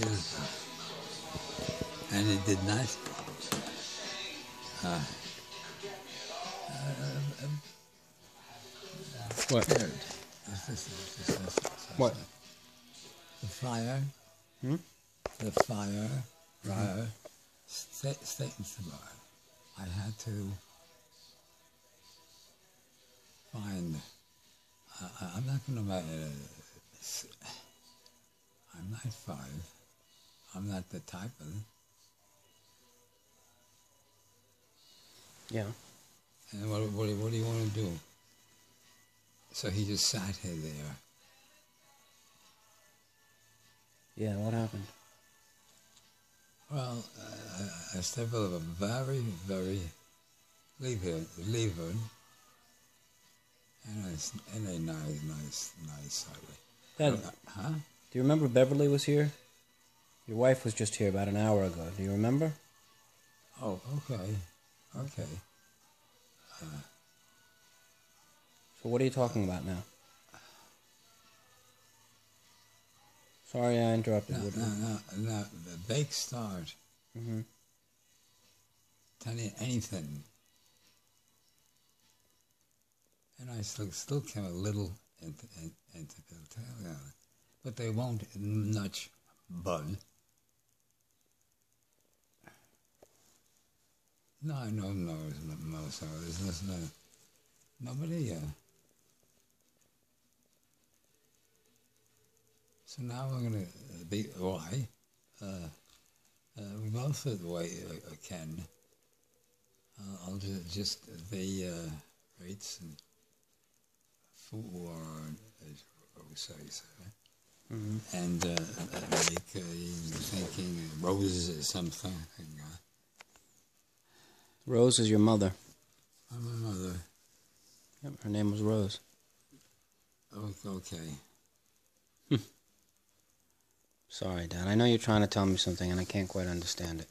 matches, and it did not. Uh, What? Here, this- this- this- this- What? The fire. Hmm? The fire. Fire. Sta- statements about. I had to find. I, I- I'm not going to. Uh, I'm not five. I'm not the type of. Yeah. And what, what, what do you want to do? So he just sat here there. Yeah, what happened? Well, uh, I stepped of a very, very lever, lever, and a, s- and a nice, nice, nice highway. Dad, Huh? do you remember Beverly was here? Your wife was just here about an hour ago. Do you remember? Oh, okay, okay. So what are you talking about now? Sorry I interrupted. No, no, no, now, the bake start. Mhm. Tell you anything. And I still, still came a little into, in, into the but they won't nudge Bud. No, no, no, no, no, so there's, no, nobody here. So now we're going to be, why? Uh, uh, we both the way uh, uh, can. Uh, I'll ju- just the uh, rates and for, as we say, so. Mhm. and uh, uh, like uh, thinking roses or something. Rose is your mother. I'm a mother. Yep, her name was Rose. Oh, okay. Hmm. Sorry, Dad. I know you're trying to tell me something and I can't quite understand it.